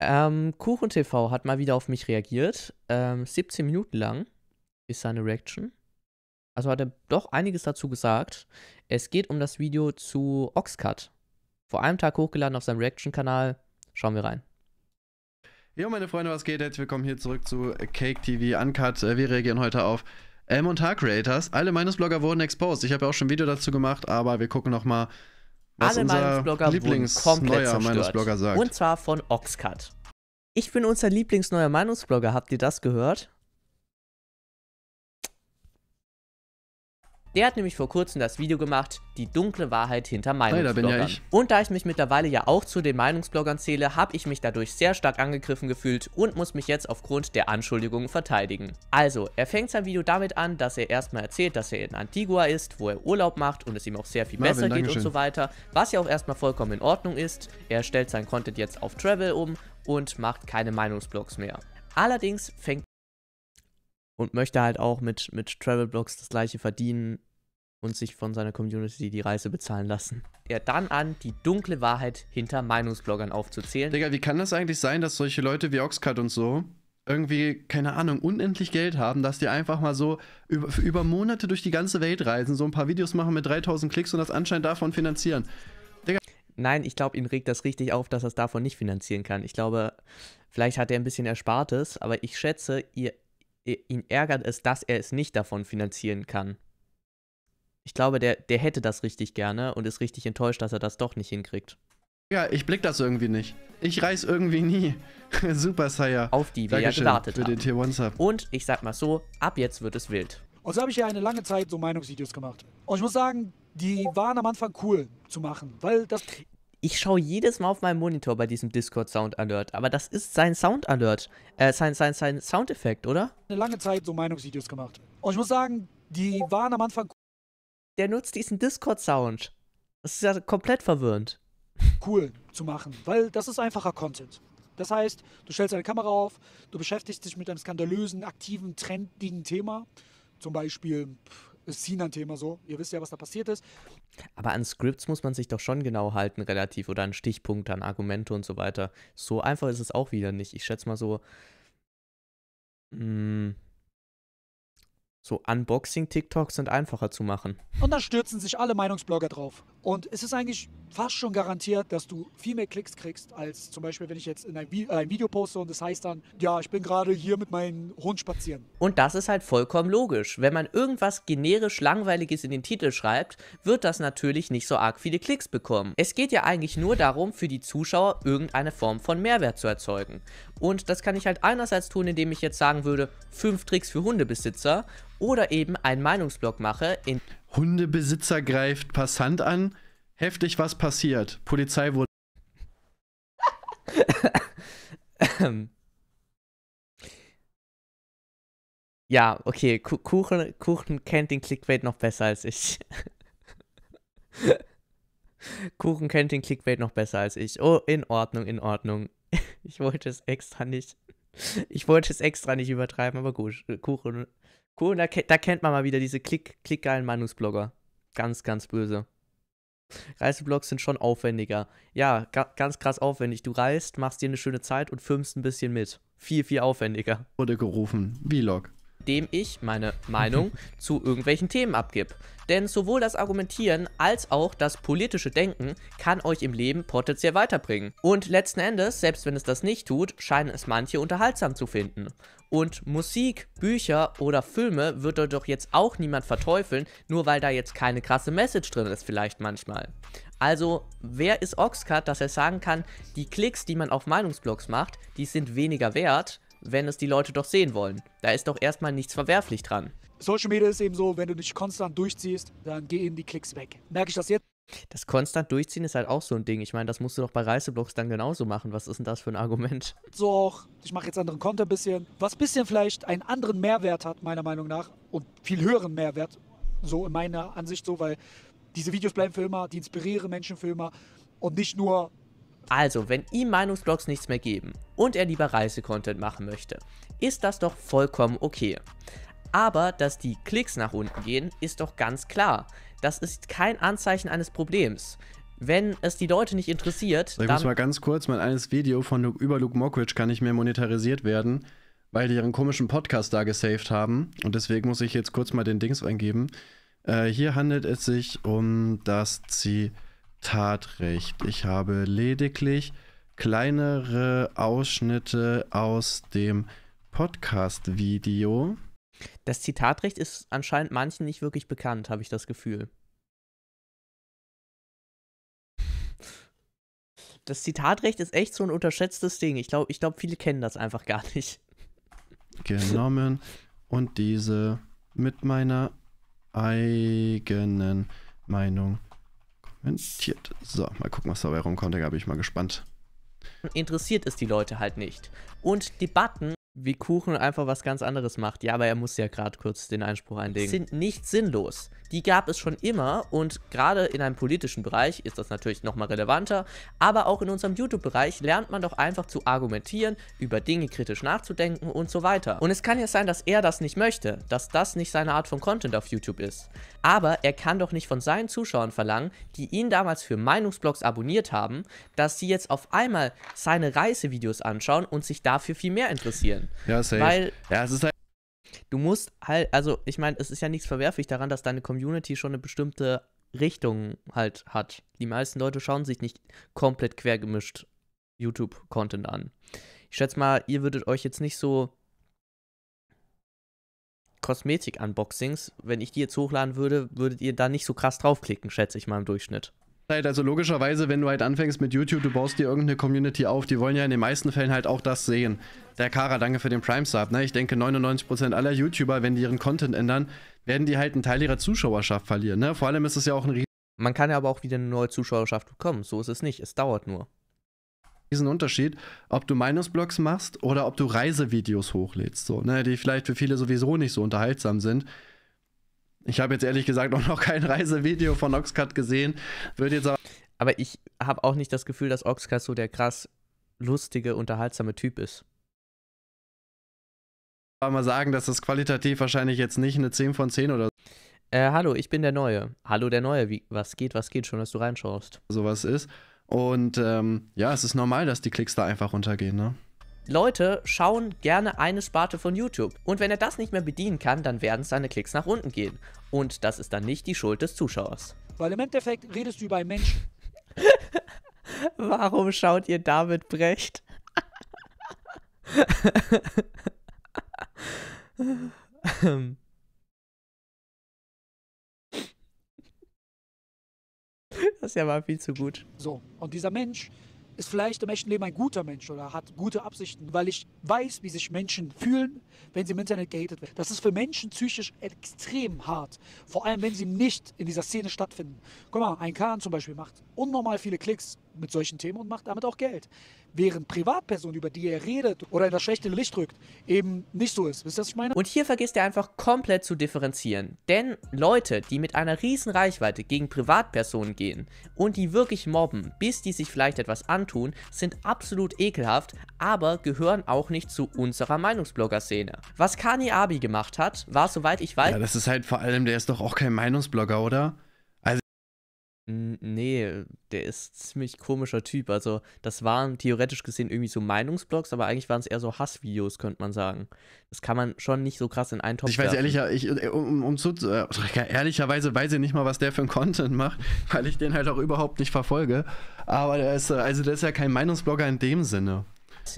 Ähm, KuchenTV hat mal wieder auf mich reagiert. Ähm, 17 Minuten lang ist seine Reaction. Also hat er doch einiges dazu gesagt. Es geht um das Video zu Oxcut. Vor einem Tag hochgeladen auf seinem Reaction-Kanal. Schauen wir rein. Jo, meine Freunde, was geht? Herzlich willkommen hier zurück zu Cake TV Uncut. Äh, wir reagieren heute auf Elm und Tag Creators. Alle Meinungsblogger wurden exposed. Ich habe ja auch schon ein Video dazu gemacht, aber wir gucken nochmal, was Alle Meinungsblogger Lieblings wurden komplett zerstört. Meinungsblogger sagt. Und zwar von Oxcut. Ich bin unser Lieblingsneuer Meinungsblogger. Habt ihr das gehört? Der hat nämlich vor kurzem das Video gemacht, die dunkle Wahrheit hinter ja Meinungsbloggern. ich. Und da ich mich mittlerweile ja auch zu den Meinungsbloggern zähle, habe ich mich dadurch sehr stark angegriffen gefühlt und muss mich jetzt aufgrund der Anschuldigungen verteidigen. Also, er fängt sein Video damit an, dass er erstmal erzählt, dass er in Antigua ist, wo er Urlaub macht und es ihm auch sehr viel Marvin, besser geht Dankeschön. und so weiter, was ja auch erstmal vollkommen in Ordnung ist. Er stellt sein Content jetzt auf Travel um und macht keine Meinungsblogs mehr. Allerdings fängt und möchte halt auch mit, mit Travel-Blogs das gleiche verdienen und sich von seiner Community die Reise bezahlen lassen. Er dann an, die dunkle Wahrheit hinter Meinungsbloggern aufzuzählen. Digga, wie kann das eigentlich sein, dass solche Leute wie Oxcut und so irgendwie, keine Ahnung, unendlich Geld haben, dass die einfach mal so über, über Monate durch die ganze Welt reisen, so ein paar Videos machen mit 3000 Klicks und das anscheinend davon finanzieren? Nein, ich glaube, ihn regt das richtig auf, dass er es davon nicht finanzieren kann. Ich glaube, vielleicht hat er ein bisschen Erspartes, aber ich schätze, ihr, ihr, ihn ärgert es, dass er es nicht davon finanzieren kann. Ich glaube, der, der hätte das richtig gerne und ist richtig enttäuscht, dass er das doch nicht hinkriegt. Ja, ich blick das irgendwie nicht. Ich reiß irgendwie nie. Super, Sire. Auf die wir ja Dankeschön gewartet für den haben. Tier 1 Sub. Und ich sag mal so, ab jetzt wird es wild. Und so habe ich ja eine lange Zeit so Meinungsvideos gemacht. Und ich muss sagen, die waren am Anfang cool zu machen, weil das Ich schaue jedes Mal auf meinen Monitor bei diesem Discord Sound Alert, aber das ist sein Sound Alert, äh, sein, sein, sein Soundeffekt, oder? eine lange Zeit so Meinungsvideos gemacht. Und ich muss sagen, die waren am Anfang Der nutzt diesen Discord Sound. Das ist ja komplett verwirrend. cool zu machen, weil das ist einfacher Content. Das heißt, du stellst eine Kamera auf, du beschäftigst dich mit einem skandalösen, aktiven, trendigen Thema. Zum Beispiel Sinan-Thema so. Ihr wisst ja, was da passiert ist. Aber an Scripts muss man sich doch schon genau halten, relativ, oder an Stichpunkte, an Argumente und so weiter. So einfach ist es auch wieder nicht. Ich schätze mal so. Mh, so Unboxing-TikToks sind einfacher zu machen. Und dann stürzen sich alle Meinungsblogger drauf. Und es ist eigentlich fast schon garantiert, dass du viel mehr Klicks kriegst, als zum Beispiel, wenn ich jetzt in ein, Vi äh, ein Video poste und das heißt dann, ja, ich bin gerade hier mit meinem Hund spazieren. Und das ist halt vollkommen logisch. Wenn man irgendwas generisch Langweiliges in den Titel schreibt, wird das natürlich nicht so arg viele Klicks bekommen. Es geht ja eigentlich nur darum, für die Zuschauer irgendeine Form von Mehrwert zu erzeugen. Und das kann ich halt einerseits tun, indem ich jetzt sagen würde, 5 Tricks für Hundebesitzer oder eben einen Meinungsblog mache, in Hundebesitzer greift Passant an. Heftig was passiert. Polizei wurde. Ja, okay, Ku- Kuchen, Kuchen kennt den Clickbait noch besser als ich. Kuchen kennt den Clickbait noch besser als ich. Oh, in Ordnung, in Ordnung. Ich wollte es extra nicht. Ich wollte es extra nicht übertreiben, aber gut. Kuchen, Kuchen da, da kennt man mal wieder diese Klick, klickgeilen Meinungsblogger. Ganz, ganz böse. Reiseblogs sind schon aufwendiger. Ja, ga ganz krass aufwendig. Du reist, machst dir eine schöne Zeit und filmst ein bisschen mit. Viel, viel aufwendiger. gerufen. Vlog. Dem ich meine Meinung zu irgendwelchen Themen abgib. Denn sowohl das Argumentieren als auch das politische Denken kann euch im Leben potenziell weiterbringen. Und letzten Endes, selbst wenn es das nicht tut, scheinen es manche unterhaltsam zu finden. Und Musik, Bücher oder Filme wird dort doch jetzt auch niemand verteufeln, nur weil da jetzt keine krasse Message drin ist, vielleicht manchmal. Also, wer ist Oxcut, dass er sagen kann, die Klicks, die man auf Meinungsblogs macht, die sind weniger wert, wenn es die Leute doch sehen wollen. Da ist doch erstmal nichts verwerflich dran. Social Media ist eben so, wenn du dich konstant durchziehst, dann gehen die Klicks weg. Merke ich das jetzt? Das konstant durchziehen ist halt auch so ein Ding. Ich meine, das musst du doch bei Reiseblogs dann genauso machen. Was ist denn das für ein Argument? so auch, ich mache jetzt anderen Content ein bisschen, was ein bisschen vielleicht einen anderen Mehrwert hat, meiner Meinung nach, und viel höheren Mehrwert, so in meiner Ansicht so, weil diese Videos bleiben für immer, die inspirieren Menschen für immer und nicht nur, Also, wenn ihm Meinungsblogs nichts mehr geben und er lieber Reisecontent machen möchte, ist das doch vollkommen okay. Aber dass die Klicks nach unten gehen, ist doch ganz klar. Das ist kein Anzeichen eines Problems. Wenn es die Leute nicht interessiert, So, ich dann muss mal ganz kurz, mein eines Video von Luke, über Luke Mockridge kann nicht mehr monetarisiert werden, weil die ihren komischen Podcast da gesaved haben. Und deswegen muss ich jetzt kurz mal den Dings eingeben. Äh, hier handelt es sich um das Zitatrecht. Ich habe lediglich kleinere Ausschnitte aus dem Podcast-Video. Das Zitatrecht ist anscheinend manchen nicht wirklich bekannt, habe ich das Gefühl. Das Zitatrecht ist echt so ein unterschätztes Ding. Ich glaube, ich glaub, viele kennen das einfach gar nicht. genommen und diese mit meiner eigenen Meinung kommentiert. So, mal gucken, was dabei rumkommt. Da bin ich mal gespannt. Interessiert es die Leute halt nicht. Und Debatten, wie Kuchen einfach was ganz anderes macht, ja, aber er muss ja gerade kurz den Einspruch einlegen, sind nicht sinnlos. Die gab es schon immer und gerade in einem politischen Bereich ist das natürlich nochmal relevanter, aber auch in unserem YouTube-Bereich lernt man doch einfach zu argumentieren, über Dinge kritisch nachzudenken und so weiter. Und es kann ja sein, dass er das nicht möchte, dass das nicht seine Art von Content auf YouTube ist. Aber er kann doch nicht von seinen Zuschauern verlangen, die ihn damals für Meinungsblogs abonniert haben, dass sie jetzt auf einmal seine Reisevideos anschauen und sich dafür viel mehr interessieren. Ja, safe. Weil ja, es ist halt du musst halt, also ich meine, es ist ja nichts verwerflich daran, dass deine Community schon eine bestimmte Richtung halt hat. Die meisten Leute schauen sich nicht komplett quergemischt YouTube-Content an. Ich schätze mal, ihr würdet euch jetzt nicht so Kosmetik-Unboxings, wenn ich die jetzt hochladen würde, würdet ihr da nicht so krass draufklicken, schätze ich mal im Durchschnitt. Halt, also logischerweise, wenn du halt anfängst mit YouTube, du baust dir irgendeine Community auf, die wollen ja in den meisten Fällen halt auch das sehen. Der Kara, danke für den Prime-Sub, ne? Ich denke, 99% aller YouTuber, wenn die ihren Content ändern, werden die halt einen Teil ihrer Zuschauerschaft verlieren, ne? Vor allem ist es ja auch ein Man kann ja aber auch wieder eine neue Zuschauerschaft bekommen. So ist es nicht. Es dauert nur. riesen Unterschied, ob du Meinungsblogs machst oder ob du Reisevideos hochlädst, so, ne, die vielleicht für viele sowieso nicht so unterhaltsam sind. Ich habe jetzt ehrlich gesagt auch noch kein Reisevideo von Oxcut gesehen, würde jetzt aber Aber ich habe auch nicht das Gefühl, dass Oxcart so der krass lustige, unterhaltsame Typ ist. mal sagen, dass das qualitativ wahrscheinlich jetzt nicht eine 10 von 10 oder Äh, hallo, ich bin der Neue. Hallo, der Neue. Wie, was geht, was geht? Schon, dass du reinschaust. sowas ist. Und ähm, ja, es ist normal, dass die Klicks da einfach runtergehen, ne? Leute schauen gerne eine Sparte von YouTube. Und wenn er das nicht mehr bedienen kann, dann werden seine Klicks nach unten gehen. Und das ist dann nicht die Schuld des Zuschauers. Weil im Endeffekt redest du über einen Menschen. Warum schaut ihr David Brecht? das ist ja mal viel zu gut. So. Und dieser Mensch ist vielleicht im echten Leben ein guter Mensch oder hat gute Absichten, weil ich weiß, wie sich Menschen fühlen, wenn sie im Internet gehatet werden. Das ist für Menschen psychisch extrem hart. Vor allem, wenn sie nicht in dieser Szene stattfinden. Guck mal, ein Kahn zum Beispiel macht unnormal viele Klicks mit solchen Themen und macht damit auch Geld. Während Privatpersonen, über die er redet oder in das schlechte Licht rückt, eben nicht so ist. Wisst ihr, was ich meine? Und hier vergisst er einfach komplett zu differenzieren. Denn Leute, die mit einer riesen Reichweite gegen Privatpersonen gehen und die wirklich mobben, bis die sich vielleicht etwas antun, sind absolut ekelhaft, aber gehören auch nicht zu unserer Meinungsblogger-Szene. Was Kani Abi gemacht hat, war soweit ich weiß. Ja, das ist halt vor allem, der ist doch auch kein Meinungsblogger, oder? Nee, der ist ziemlich komischer Typ. Also, das waren theoretisch gesehen irgendwie so Meinungsblogs, aber eigentlich waren es eher so Hassvideos, könnte man sagen. Das kann man schon nicht so krass in einen Topf Ich weiß ehrlicher, ich, äh, um, um zu, äh, ehrlicherweise weiß ich nicht mal, was der für einen Content macht, weil ich den halt auch überhaupt nicht verfolge. Aber der ist, äh, also der ist ja kein Meinungsblogger in dem Sinne.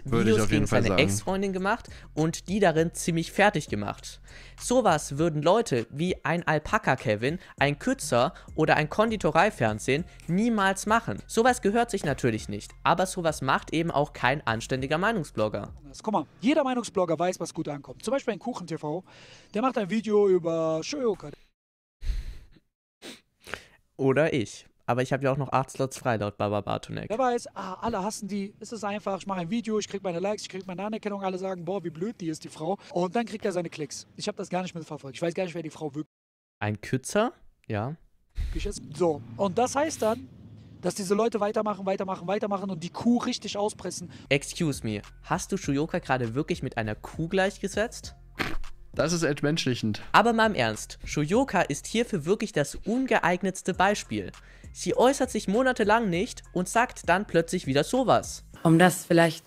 Würde ich Videos auf jeden gegen Fall seine. Ex-Freundin gemacht und die darin ziemlich fertig gemacht. Sowas würden Leute wie ein Alpaka-Kevin, ein Kützer oder ein Konditorei-Fernsehen niemals machen. Sowas gehört sich natürlich nicht, aber sowas macht eben auch kein anständiger Meinungsblogger. Guck mal, jeder Meinungsblogger weiß, was gut ankommt. Zum Beispiel ein Kuchen-TV, der macht ein Video über Shoyoka. Oder ich. Aber ich habe ja auch noch 8 Slots frei laut Baba Bartonek. Der weiß, ah, alle hassen die, es ist einfach, ich mache ein Video, ich kriege meine Likes, ich kriege meine Anerkennung, alle sagen, boah, wie blöd die ist, die Frau. Und dann kriegt er seine Klicks. Ich habe das gar nicht mitverfolgt. Ich weiß gar nicht, wer die Frau Ein Kützer? Ja. wirklich ist. So, und das heißt dann, dass diese Leute weitermachen, weitermachen, weitermachen und die Kuh richtig auspressen. Excuse me, hast du Shuyoka gerade wirklich mit einer Kuh gleichgesetzt? Das ist entmenschlichend. Aber mal im Ernst, Shoyoka ist hierfür wirklich das ungeeignetste Beispiel. Sie äußert sich monatelang nicht und sagt dann plötzlich wieder sowas. Um das vielleicht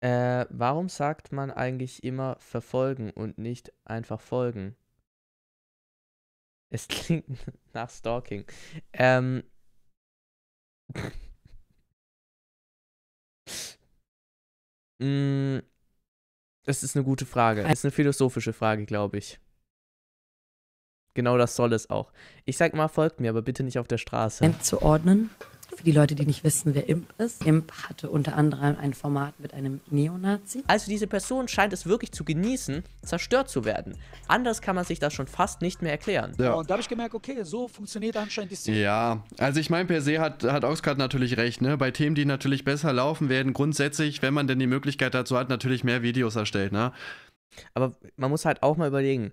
Äh, warum sagt man eigentlich immer verfolgen und nicht einfach folgen? Es klingt nach Stalking. Ähm. Mm, Das ist eine gute Frage. Das ist eine philosophische Frage, glaube ich. Genau das soll es auch. Ich sag mal, folgt mir, aber bitte nicht auf der Straße. einzuordnen. Für die Leute, die nicht wissen, wer Imp ist. Imp hatte unter anderem ein Format mit einem Neonazi. Also diese Person scheint es wirklich zu genießen, zerstört zu werden. Anders kann man sich das schon fast nicht mehr erklären. Ja. Und da habe ich gemerkt, okay, so funktioniert anscheinend die Szene. Ja, also ich meine, per se hat, hat Oxcart natürlich recht, ne? Bei Themen, die natürlich besser laufen, werden grundsätzlich, wenn man denn die Möglichkeit dazu hat, natürlich mehr Videos erstellt, ne? Aber man muss halt auch mal überlegen,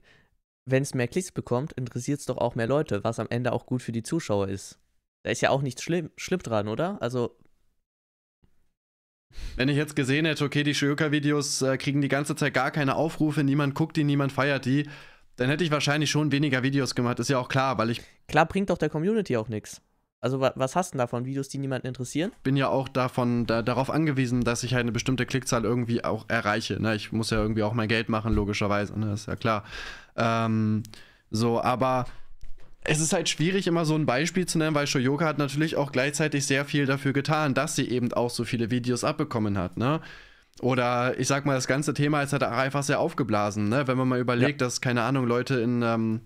wenn es mehr Klicks bekommt, interessiert es doch auch mehr Leute, was am Ende auch gut für die Zuschauer ist. Da ist ja auch nichts schlimm, schlimm dran, oder? Also, Wenn ich jetzt gesehen hätte, okay, die Shioka-Videos äh, kriegen die ganze Zeit gar keine Aufrufe, niemand guckt die, niemand feiert die, dann hätte ich wahrscheinlich schon weniger Videos gemacht, ist ja auch klar, weil ich klar bringt doch der Community auch nichts. Also, wa was hast du denn davon? Videos, die niemanden interessieren? bin ja auch davon, da, darauf angewiesen, dass ich halt eine bestimmte Klickzahl irgendwie auch erreiche. Ne? Ich muss ja irgendwie auch mein Geld machen, logischerweise, ne? ist ja klar. Ähm, so, aber es ist halt schwierig, immer so ein Beispiel zu nennen, weil Shoyoka hat natürlich auch gleichzeitig sehr viel dafür getan, dass sie eben auch so viele Videos abbekommen hat, ne? Oder ich sag mal, das ganze Thema ist halt einfach sehr aufgeblasen, ne? Wenn man mal überlegt, dass, keine Ahnung, Leute in, ähm,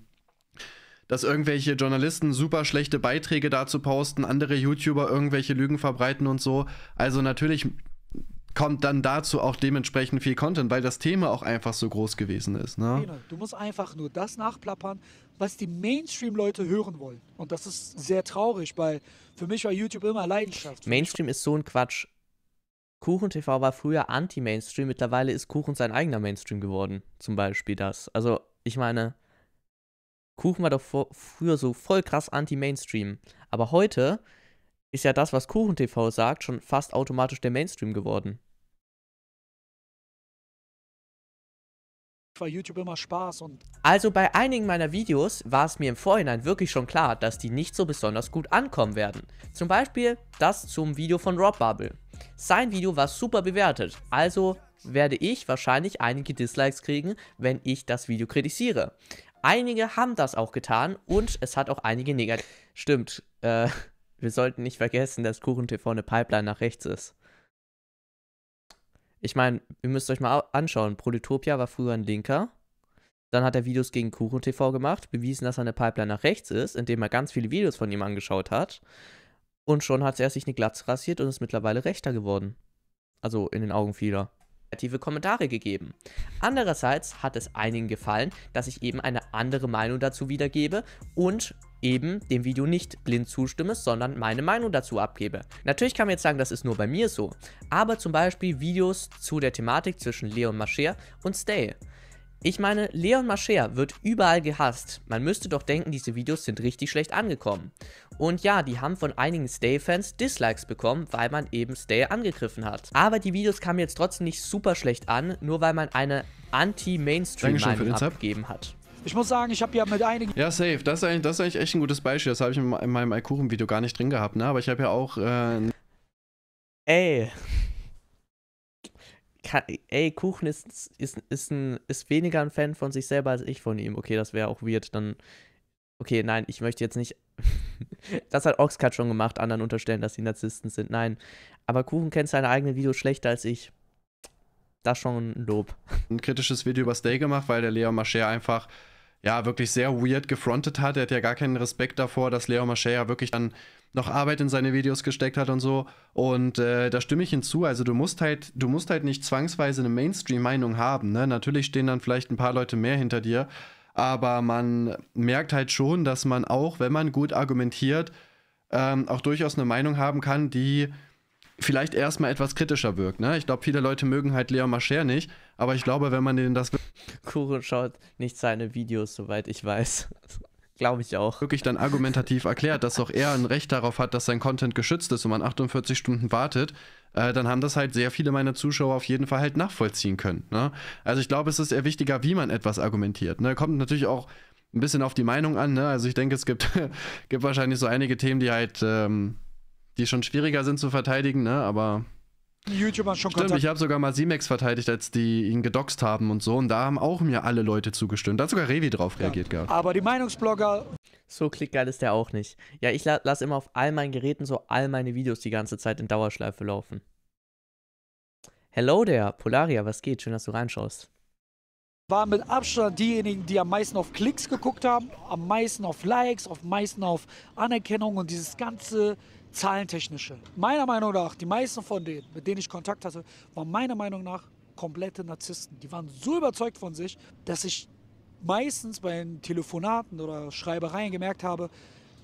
dass irgendwelche Journalisten super schlechte Beiträge dazu posten, andere YouTuber irgendwelche Lügen verbreiten und so. Also natürlich kommt dann dazu auch dementsprechend viel Content, weil das Thema auch einfach so groß gewesen ist, ne? Genau, Du musst einfach nur das nachplappern, was die Mainstream-Leute hören wollen. Und das ist sehr traurig, weil für mich war YouTube immer Leidenschaft. Mainstream ist so ein Quatsch. Kuchen TV war früher Anti-Mainstream, mittlerweile ist Kuchen sein eigener Mainstream geworden. Zum Beispiel das. Also, ich meine, Kuchen war doch vor, früher so voll krass Anti-Mainstream. Aber heute ist ja das, was Kuchen TV sagt, schon fast automatisch der Mainstream geworden. War YouTube immer Spaß und Also bei einigen meiner Videos war es mir im Vorhinein wirklich schon klar, dass die nicht so besonders gut ankommen werden. Zum Beispiel das zum Video von Rob Bubble. Sein Video war super bewertet, also werde ich wahrscheinlich einige Dislikes kriegen, wenn ich das Video kritisiere. Einige haben das auch getan und es hat auch einige negativ. Stimmt, äh, wir sollten nicht vergessen, dass KuchenTV eine Pipeline nach rechts ist. Ich meine, ihr müsst euch mal au- anschauen. Prolitopia war früher ein Linker. Dann hat er Videos gegen KuchenTV gemacht, bewiesen, dass er eine Pipeline nach rechts ist, indem er ganz viele Videos von ihm angeschaut hat. Und schon hat er sich eine Glatze rasiert und ist mittlerweile rechter geworden. Also in den Augen vieler. Negative Kommentare gegeben. Andererseits hat es einigen gefallen, dass ich eben eine andere Meinung dazu wiedergebe und eben dem Video nicht blind zustimme, sondern meine Meinung dazu abgebe. Natürlich kann man jetzt sagen, das ist nur bei mir so, aber zum Beispiel Videos zu der Thematik zwischen Leon Mascher und Stay. Ich meine, Leon Mascher wird überall gehasst. Man müsste doch denken, diese Videos sind richtig schlecht angekommen. Und ja, die haben von einigen Stay-Fans Dislikes bekommen, weil man eben Stay angegriffen hat. Aber die Videos kamen jetzt trotzdem nicht super schlecht an, nur weil man eine Anti-Mainstream-Meinung abgegeben hat. Ich muss sagen, ich habe ja mit einigen Ja, safe. Das ist eigentlich, das ist eigentlich echt ein gutes Beispiel. Das habe ich in, in meinem Eikuchen-Video gar nicht drin gehabt, ne? Aber ich habe ja auch äh, Ey. Ka- Ey, Kuchen ist, ist, ist, ein, ist weniger ein Fan von sich selber als ich von ihm. Okay, das wäre auch weird. Dann. Okay, nein, ich möchte jetzt nicht. das hat Oxcut schon gemacht, anderen unterstellen, dass sie Narzissten sind. Nein. Aber Kuchen kennt seine eigenen Videos schlechter als ich. Das schon ein Lob. ein kritisches Video über Stay gemacht, weil der Leon Mascher einfach ja wirklich sehr weird gefrontet hat. Er hat ja gar keinen Respekt davor, dass Leon Mascher ja wirklich dann noch Arbeit in seine Videos gesteckt hat und so. Und äh, da stimme ich hinzu. Also du musst halt, du musst halt nicht zwangsweise eine Mainstream-Meinung haben. Ne? Natürlich stehen dann vielleicht ein paar Leute mehr hinter dir. Aber man merkt halt schon, dass man auch, wenn man gut argumentiert, ähm, auch durchaus eine Meinung haben kann, die vielleicht erstmal etwas kritischer wirkt. Ne? Ich glaube, viele Leute mögen halt Leon Mascher nicht, aber ich glaube, wenn man denen das Kuchen schaut nicht seine Videos, soweit ich weiß. Glaube ich auch. wirklich dann argumentativ erklärt, dass auch er ein Recht darauf hat, dass sein Content geschützt ist und man 48 Stunden wartet, äh, dann haben das halt sehr viele meiner Zuschauer auf jeden Fall halt nachvollziehen können. Ne? Also ich glaube, es ist eher wichtiger, wie man etwas argumentiert. Ne? Kommt natürlich auch ein bisschen auf die Meinung an. Ne? Also ich denke, es gibt, gibt wahrscheinlich so einige Themen, die halt, ähm, die schon schwieriger sind zu verteidigen, ne? Aber Die YouTuber schon stimmt, Kontakt. ich habe sogar mal Simex verteidigt, als die ihn gedoxt haben und so. Und da haben auch mir alle Leute zugestimmt. Da hat sogar Revi drauf reagiert gehabt. Aber die Meinungsblogger So klickgeil ist der auch nicht. Ja, ich la lasse immer auf all meinen Geräten so all meine Videos die ganze Zeit in Dauerschleife laufen. Hello there, Polaria, was geht? Schön, dass du reinschaust. waren mit Abstand diejenigen, die am meisten auf Klicks geguckt haben, am meisten auf Likes, am meisten auf Anerkennung und dieses ganze Zahlentechnische. Meiner Meinung nach, die meisten von denen, mit denen ich Kontakt hatte, waren meiner Meinung nach komplette Narzissten. Die waren so überzeugt von sich, dass ich meistens bei den Telefonaten oder Schreibereien gemerkt habe,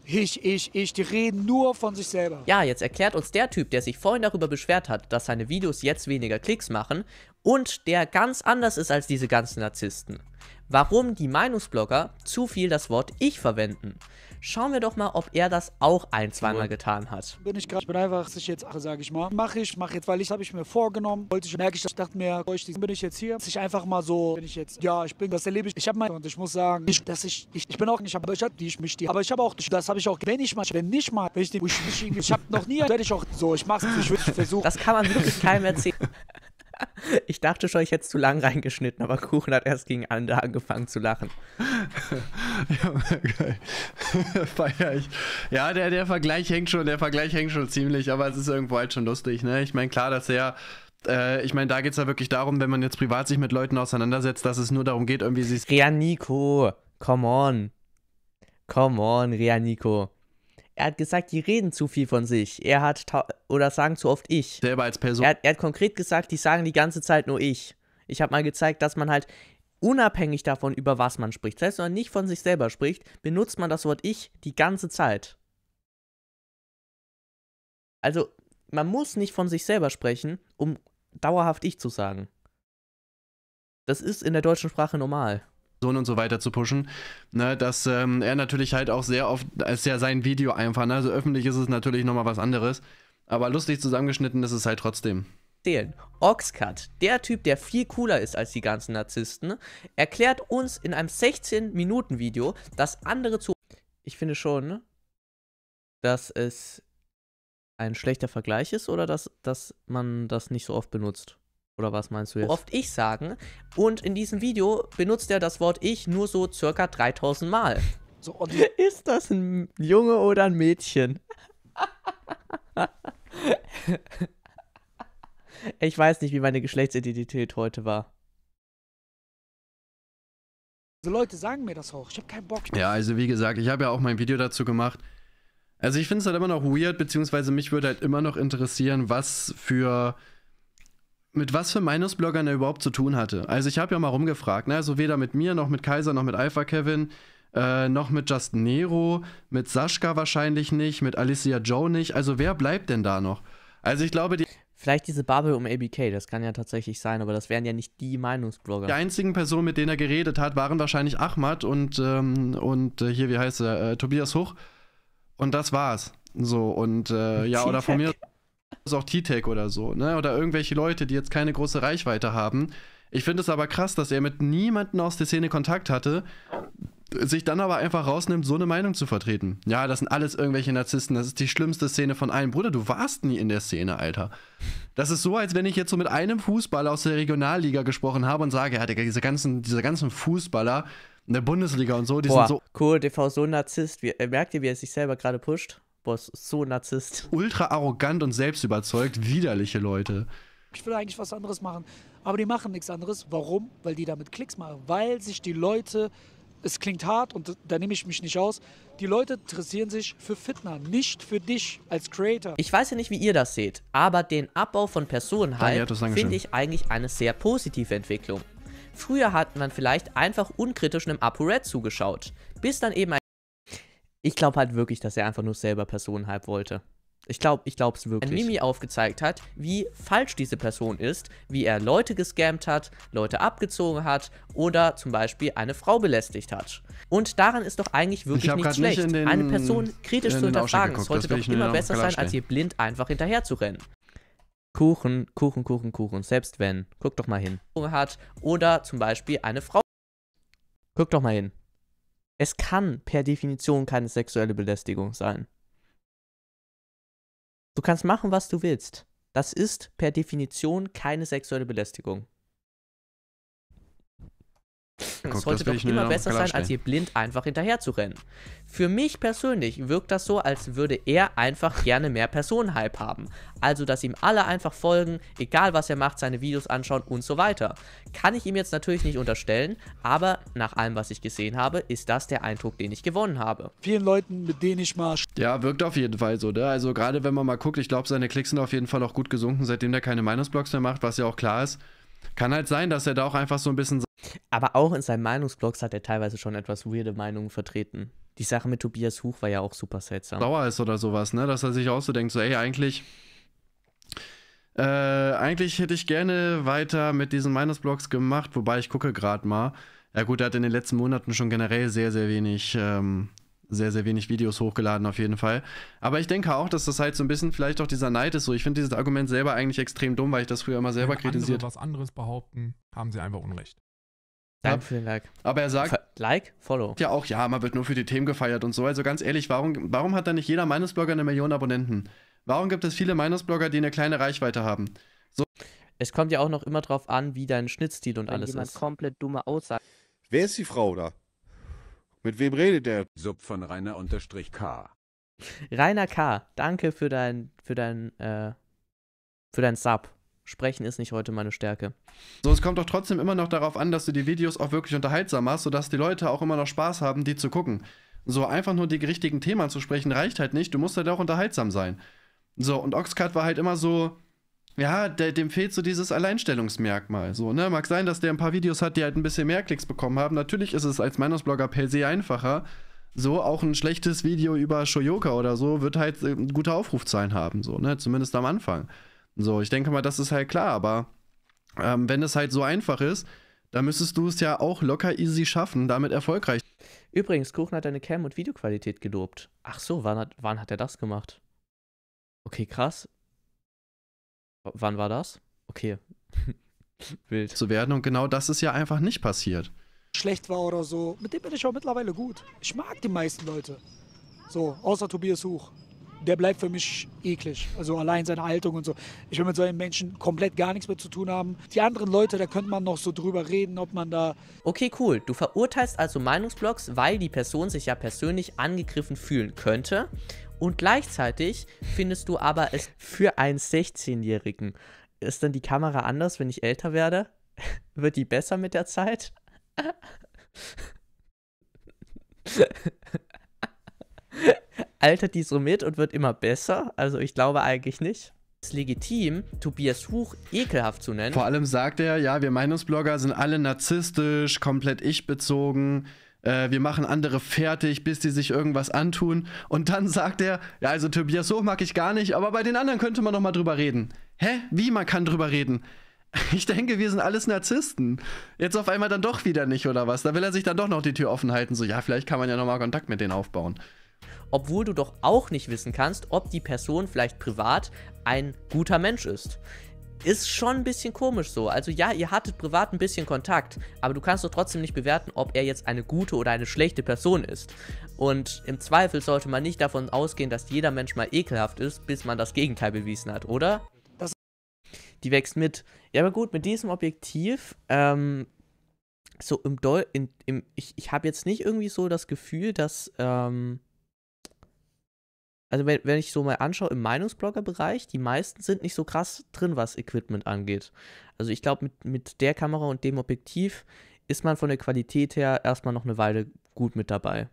ich, ich, ich, die reden nur von sich selber. Ja, jetzt erklärt uns der Typ, der sich vorhin darüber beschwert hat, dass seine Videos jetzt weniger Klicks machen und der ganz anders ist als diese ganzen Narzissten. Warum die Meinungsblogger zu viel das Wort Ich verwenden. Schauen wir doch mal, ob er das auch ein, zweimal getan hat. bin ich gerade, ich bin einfach sich jetzt, sage ich mal, mache ich, mache jetzt, weil ich habe ich mir vorgenommen, wollte ich, merke ich, ich dachte mir, ich bin ich jetzt hier, dass ich einfach mal so, bin ich jetzt, ja, ich bin, das erlebe ich, ich habe mal und ich muss sagen, ich, dass ich, ich, ich bin auch nicht, aber ich habe die, ich mich die, aber ich habe auch, das habe ich auch, wenn ich mal, wenn nicht mal, wenn ich den, ich, ich, ich habe noch nie, werde ich auch so, ich mach's, ich will versuchen. Das kann man wirklich keinem erzählen. Ich dachte schon, ich hätte es zu lang reingeschnitten, aber Kuchen hat erst gegen Ende angefangen zu lachen. Ja, geil. Feier ich. Ja, der, der Vergleich hängt schon, der Vergleich hängt schon ziemlich, aber es ist irgendwo halt schon lustig, ne? Ich meine, klar, dass er. Äh, ich meine, da geht es ja wirklich darum, wenn man jetzt privat sich mit Leuten auseinandersetzt, dass es nur darum geht, irgendwie sich Rea Nico, come on. Come on, Rea Nico. Er hat gesagt, die reden zu viel von sich. Er hat, oder sagen zu oft ich. selber als Person Er hat, er hat konkret gesagt, die sagen die ganze Zeit nur ich. Ich habe mal gezeigt, dass man halt unabhängig davon, über was man spricht, selbst wenn man nicht von sich selber spricht, benutzt man das Wort ich die ganze Zeit. Also, man muss nicht von sich selber sprechen, um dauerhaft ich zu sagen. Das ist in der deutschen Sprache normal. Und so weiter zu pushen, ne, dass ähm, er natürlich halt auch sehr oft, ist ja sein Video einfach, ne, also öffentlich ist es natürlich nochmal was anderes, aber lustig zusammengeschnitten ist es halt trotzdem. erzählen. Oxcut, der Typ, der viel cooler ist als die ganzen Narzissten, erklärt uns in einem 16-Minuten-Video, dass andere zu. Ich finde schon, dass es ein schlechter Vergleich ist oder dass, dass man das nicht so oft benutzt. Oder was meinst du jetzt? Oft ich sagen. Und in diesem Video benutzt er das Wort ich nur so circa 3000 Mal. So, und Ist das ein Junge oder ein Mädchen? ich weiß nicht, wie meine Geschlechtsidentität heute war. diese Leute sagen mir das auch. Ich habe keinen Bock. Ja, also wie gesagt, ich habe ja auch mein Video dazu gemacht. Also ich finde es halt immer noch weird, beziehungsweise mich würde halt immer noch interessieren, was für mit was für Meinungsbloggern er überhaupt zu tun hatte. Also ich habe ja mal rumgefragt, ne? Also weder mit mir, noch mit Kaiser, noch mit Alpha Kevin, äh, noch mit Justin Nero, mit Sascha wahrscheinlich nicht, mit Alicia Joe nicht. Also wer bleibt denn da noch? Also ich glaube, die Vielleicht diese Bubble um ABK, das kann ja tatsächlich sein, aber das wären ja nicht die Meinungsblogger. Die einzigen Personen, mit denen er geredet hat, waren wahrscheinlich Ahmad und, ähm, und äh, hier, wie heißt er, äh, Tobias Huch. Und das war's. So, und äh, ja, oder von mir auch T-Tech oder so, ne? Oder irgendwelche Leute, die jetzt keine große Reichweite haben. Ich finde es aber krass, dass er mit niemandem aus der Szene Kontakt hatte, sich dann aber einfach rausnimmt, so eine Meinung zu vertreten. Ja, das sind alles irgendwelche Narzissten, das ist die schlimmste Szene von allen. Bruder, du warst nie in der Szene, Alter. Das ist so, als wenn ich jetzt so mit einem Fußballer aus der Regionalliga gesprochen habe und sage, ja, Digga, diese ganzen, diese ganzen Fußballer in der Bundesliga und so, die Boah, sind so cool, DV so ein Narzisst. Wie, äh, merkt ihr, wie er sich selber gerade pusht? Ist so Narzisst. ultra arrogant und selbstüberzeugt, widerliche Leute. Ich will eigentlich was anderes machen. Aber die machen nichts anderes. Warum? Weil die damit Klicks machen. Weil sich die Leute, es klingt hart und da nehme ich mich nicht aus, die Leute interessieren sich für Fitner, nicht für dich als Creator. Ich weiß ja nicht, wie ihr das seht, aber den Abbau von Personenhype Dankeschön. finde ich eigentlich eine sehr positive Entwicklung. Früher hat man vielleicht einfach unkritisch einem ApoRed zugeschaut, bis dann eben ein... Ich glaube halt wirklich, dass er einfach nur selber Personenhype wollte. Ich glaube, ich glaube es wirklich. Ein Mimi aufgezeigt hat, wie falsch diese Person ist, wie er Leute gescammt hat, Leute abgezogen hat oder zum Beispiel eine Frau belästigt hat. Und daran ist doch eigentlich wirklich nichts nicht schlecht. in den- eine Person kritisch zu hinterfragen, geguckt, sollte doch immer besser sein, als ihr blind einfach hinterher zu rennen. Kuchen, Kuchen, Kuchen, Kuchen, selbst wenn. Guck doch mal hin. Hat oder zum Beispiel eine Frau. Guck doch mal hin. Es kann per Definition keine sexuelle Belästigung sein. Du kannst machen, was du willst. Das ist per Definition keine sexuelle Belästigung. Guck, Es sollte doch immer besser sein, als hier blind einfach hinterher zu rennen. Für mich persönlich wirkt das so, als würde er einfach gerne mehr Personenhype haben. Also, dass ihm alle einfach folgen, egal was er macht, seine Videos anschauen und so weiter. Kann ich ihm jetzt natürlich nicht unterstellen, aber nach allem, was ich gesehen habe, ist das der Eindruck, den ich gewonnen habe. Vielen Leuten, mit denen ich mal Ja, wirkt auf jeden Fall so, ne? Also gerade wenn man mal guckt, ich glaube, seine Klicks sind auf jeden Fall auch gut gesunken, seitdem der keine Meinungsblogs mehr macht, was ja auch klar ist. Kann halt sein, dass er da auch einfach so ein bisschen Aber auch in seinen Meinungsblogs hat er teilweise schon etwas weirde Meinungen vertreten. Die Sache mit Tobias Huch war ja auch super seltsam. sauer ist oder sowas, ne? Dass er sich auch so denkt, so, ey, eigentlich. Äh, eigentlich hätte ich gerne weiter mit diesen Meinungsblogs gemacht, wobei ich gucke gerade mal. Ja gut, er hat in den letzten Monaten schon generell sehr, sehr wenig, ähm, sehr, sehr wenig Videos hochgeladen auf jeden Fall. Aber ich denke auch, dass das halt so ein bisschen vielleicht auch dieser Neid ist so. Ich finde dieses Argument selber eigentlich extrem dumm, weil ich das früher immer selber Wenn kritisiert andere was anderes behaupten, haben sie einfach Unrecht. Danke für den Like. Aber er sagt, Like, Follow. ja auch, ja, man wird nur für die Themen gefeiert und so. Also ganz ehrlich, warum, warum hat da nicht jeder Meinungsblogger eine Million Abonnenten? Warum gibt es viele Meinungsblogger, die eine kleine Reichweite haben? Es kommt ja auch noch immer drauf an, wie dein Schnittstil und wenn alles jemand ist. komplett dumme Aussagen Wer ist die Frau da? Mit wem redet der? Sub von Rainer unterstrich K. Rainer K., danke für dein, für dein, äh, für dein Sub. Sprechen ist nicht heute meine Stärke. So, es kommt doch trotzdem immer noch darauf an, dass du die Videos auch wirklich unterhaltsam machst, sodass die Leute auch immer noch Spaß haben, die zu gucken. So, einfach nur die richtigen Themen anzusprechen, reicht halt nicht. Du musst halt auch unterhaltsam sein. So, und Oxcart war halt immer so, ja, der, dem fehlt so dieses Alleinstellungsmerkmal. So, ne? Mag sein, dass der ein paar Videos hat, die halt ein bisschen mehr Klicks bekommen haben. Natürlich ist es als Meinungsblogger per se einfacher. So, auch ein schlechtes Video über Shoyoka oder so wird halt äh, gute Aufrufzahlen haben, so, ne? Zumindest am Anfang. So, ich denke mal, das ist halt klar, aber ähm, wenn es halt so einfach ist, dann müsstest du es ja auch locker easy schaffen, damit erfolgreich. Übrigens, Kuchen hat deine Cam- und Videoqualität gelobt. Ach so, wann hat, wann hat er das gemacht? Okay, krass. Wann war das? Okay. Wild. zu werden und genau das ist ja einfach nicht passiert. schlecht war oder so, mit dem bin ich auch mittlerweile gut. Ich mag die meisten Leute. So, außer Tobias Huch. Der bleibt für mich eklig. Also allein seine Haltung und so. Ich will mit solchen Menschen komplett gar nichts mehr zu tun haben. Die anderen Leute, da könnte man noch so drüber reden, ob man da Okay, cool. Du verurteilst also Meinungsblogs, weil die Person sich ja persönlich angegriffen fühlen könnte. Und gleichzeitig findest du aber es für einen 16-Jährigen. Ist dann die Kamera anders, wenn ich älter werde? Wird die besser mit der Zeit? Altert die so mit und wird immer besser? Also ich glaube eigentlich nicht. Ist legitim, Tobias Huch ekelhaft zu nennen. Vor allem sagt er, ja, wir Meinungsblogger sind alle narzisstisch, komplett ich-bezogen. Äh, wir machen andere fertig, bis die sich irgendwas antun. Und dann sagt er, ja, also Tobias Hoch mag ich gar nicht, aber bei den anderen könnte man noch mal drüber reden. Hä? Wie man kann drüber reden? Ich denke, wir sind alles Narzissten. Jetzt auf einmal dann doch wieder nicht, oder was? Da will er sich dann doch noch die Tür offen halten. So, ja, vielleicht kann man ja noch mal Kontakt mit denen aufbauen. obwohl du doch auch nicht wissen kannst, ob die Person vielleicht privat ein guter Mensch ist. Ist schon ein bisschen komisch so. Also ja, ihr hattet privat ein bisschen Kontakt, aber du kannst doch trotzdem nicht bewerten, ob er jetzt eine gute oder eine schlechte Person ist. Und im Zweifel sollte man nicht davon ausgehen, dass jeder Mensch mal ekelhaft ist, bis man das Gegenteil bewiesen hat, oder? Das- Die wächst mit. Ja, aber gut, mit diesem Objektiv, ähm, so im Deu in, im, ich, ich habe jetzt nicht irgendwie so das Gefühl, dass, ähm, also wenn, wenn ich so mal anschaue im Meinungsblogger-Bereich, die meisten sind nicht so krass drin, was Equipment angeht. Also ich glaube, mit, mit der Kamera und dem Objektiv ist man von der Qualität her erstmal noch eine Weile gut mit dabei.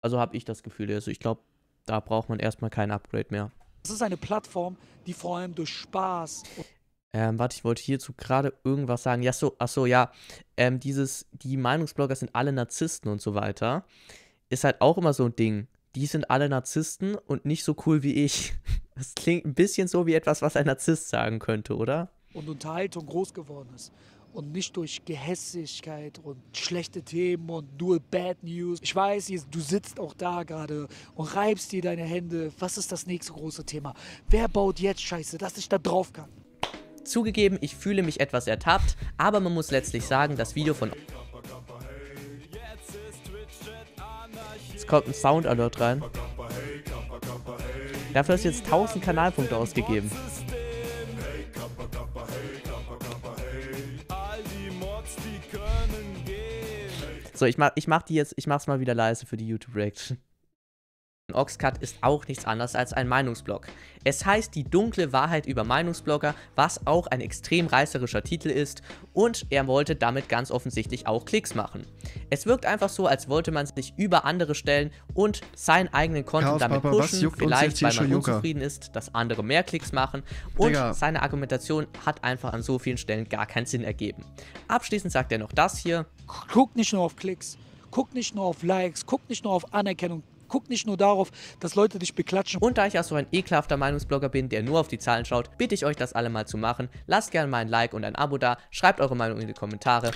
Also habe ich das Gefühl. Also ich glaube, da braucht man erstmal kein Upgrade mehr. Das ist eine Plattform, die vor allem durch Spaß Ähm, warte, ich wollte hierzu gerade irgendwas sagen. Ja, so, ach so, ja. Ähm, dieses, die Meinungsblogger sind alle Narzissten und so weiter. Ist halt auch immer so ein Ding. Die sind alle Narzissten und nicht so cool wie ich. Das klingt ein bisschen so wie etwas, was ein Narzisst sagen könnte, oder? und Unterhaltung groß geworden ist. Und nicht durch Gehässigkeit und schlechte Themen und nur Bad News. Ich weiß, du sitzt auch da gerade und reibst dir deine Hände. Was ist das nächste große Thema? Wer baut jetzt Scheiße, dass ich da drauf kann? Zugegeben, ich fühle mich etwas ertappt, aber man muss letztlich sagen, das Video von kommt ein Sound Alert rein. Dafür hast du jetzt 1000 Kanalpunkte ausgegeben. So, ich mach, ich mach die jetzt, ich mach's mal wieder leise für die YouTube-Reaction. Oxcut ist auch nichts anderes als ein Meinungsblog. Es heißt die dunkle Wahrheit über Meinungsblogger, was auch ein extrem reißerischer Titel ist und er wollte damit ganz offensichtlich auch Klicks machen. Es wirkt einfach so, als wollte man sich über andere stellen und seinen eigenen Content Chaos, damit Papa, pushen, vielleicht weil man unzufrieden ist, dass andere mehr Klicks machen und Digga. seine Argumentation hat einfach an so vielen Stellen gar keinen Sinn ergeben. Abschließend sagt er noch das hier, Guck nicht nur auf Klicks, guck nicht nur auf Likes, guck nicht nur auf Anerkennung, guck nicht nur darauf, dass Leute dich beklatschen. Und da ich ja so ein ekelhafter Meinungsblogger bin, der nur auf die Zahlen schaut, bitte ich euch das alle mal zu machen. Lasst gerne mal ein Like und ein Abo da, schreibt eure Meinung in die Kommentare.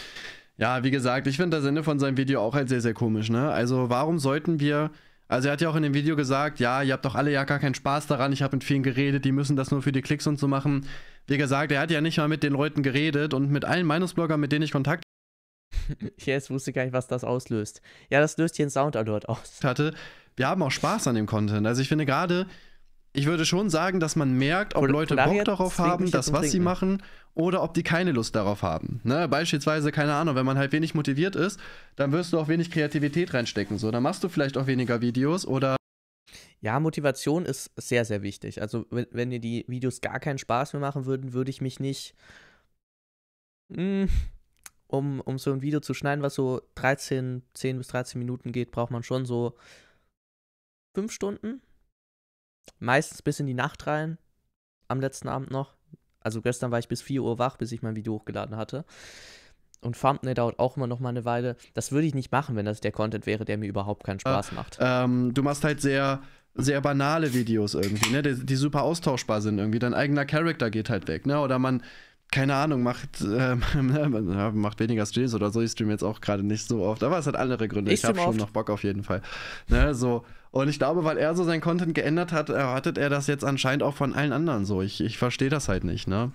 Ja, wie gesagt, ich finde das Ende von seinem Video auch halt sehr, sehr komisch, ne? Also, warum sollten wir. Also, er hat ja auch in dem Video gesagt, ja, ihr habt doch alle ja gar keinen Spaß daran, ich habe mit vielen geredet, die müssen das nur für die Klicks und so machen. Wie gesagt, er hat ja nicht mal mit den Leuten geredet und mit allen Meinungsbloggern, mit denen ich Kontakt Ich jetzt wusste gar nicht, was das auslöst. Ja, das löst hier einen Sound Alert aus. hatte, wir haben auch Spaß an dem Content. Also, ich finde gerade, ich würde schon sagen, dass man merkt, ob Pol- Leute Polarier Bock darauf haben, das, was sie machen, oder ob die keine Lust darauf haben. Ne? Beispielsweise, keine Ahnung, wenn man halt wenig motiviert ist, dann wirst du auch wenig Kreativität reinstecken. So, dann machst du vielleicht auch weniger Videos oder Ja, Motivation ist sehr, sehr wichtig. Also, wenn, wenn dir die Videos gar keinen Spaß mehr machen würden, würde ich mich nicht. Mm, um, um so ein Video zu schneiden, was so 13, 10 bis 13 Minuten geht, braucht man schon so 5 Stunden. Meistens bis in die Nacht rein. Am letzten Abend noch. Also gestern war ich bis 4 Uhr wach, bis ich mein Video hochgeladen hatte. Und Thumbnail dauert auch immer noch mal eine Weile. Das würde ich nicht machen, wenn das der Content wäre, der mir überhaupt keinen Spaß macht. ähm, du machst halt sehr, sehr banale Videos irgendwie, ne? Die, die super austauschbar sind irgendwie. Dein eigener Charakter geht halt weg, ne? Oder man, keine Ahnung, macht, ja, macht weniger Streams oder so. Ich streame jetzt auch gerade nicht so oft, aber es hat andere Gründe. Ich Ich, habe schon noch Bock auf jeden Fall. Ne? So. Und ich glaube, weil er so sein Content geändert hat, erwartet er das jetzt anscheinend auch von allen anderen so. Ich, ich verstehe das halt nicht, ne?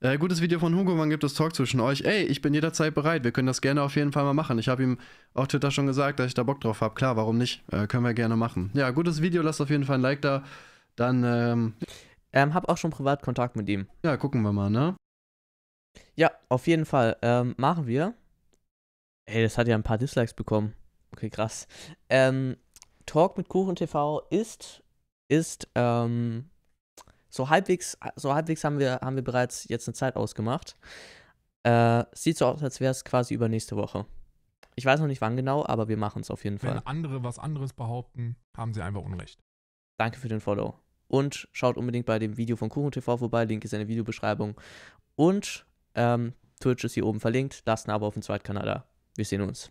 Äh, gutes Video von Hugo, wann gibt es Talk zwischen euch? Ey, ich bin jederzeit bereit. Wir können das gerne auf jeden Fall mal machen. Ich habe ihm auf Twitter schon gesagt, dass ich da Bock drauf habe. Klar, warum nicht? Äh, können wir gerne machen. Ja, gutes Video, lasst auf jeden Fall ein Like da. Dann, ähm, Ähm, hab auch schon privat Kontakt mit ihm. ja, gucken wir mal, ne? Ja, auf jeden Fall. Ähm, machen wir. Ey, das hat ja ein paar Dislikes bekommen. Okay, krass. Ähm, Talk mit Kuchen TV ist, ist, ähm, so halbwegs, so halbwegs haben wir, haben wir bereits jetzt eine Zeit ausgemacht. Äh, sieht so aus, als wäre es quasi übernächste Woche. Ich weiß noch nicht wann genau, aber wir machen es auf jeden Fall. Wenn andere was anderes behaupten, haben sie einfach Unrecht. Danke für den Follow. Und schaut unbedingt bei dem Video von Kuchen TV vorbei. Link ist in der Videobeschreibung. Und ähm, Twitch ist hier oben verlinkt. Lasst ein Abo auf dem Zweitkanal da. Wir sehen uns.